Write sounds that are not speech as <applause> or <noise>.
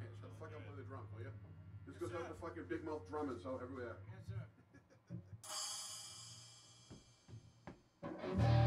shut the fuck up with the drum, will you? This Yes, goes out to fucking big mouth drummers out everywhere. Yes, sir. <laughs>